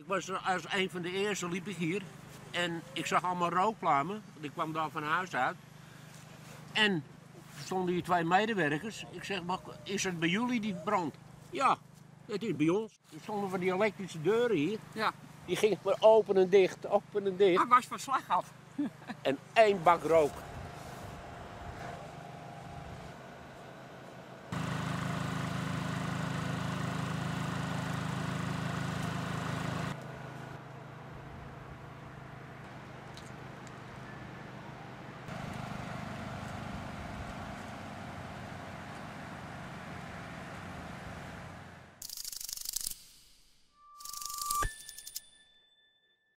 Ik was als een van de eerste liep ik hier. En ik zag allemaal rookplamen. Ik kwam daar van huis uit. En er stonden hier twee medewerkers. Ik zeg, maar is het bij jullie die brand? Ja, het is bij ons. Er stonden van die elektrische deuren hier. Ja. Die gingen maar open en dicht, open en dicht. Hij was van slag af. En één bak rook.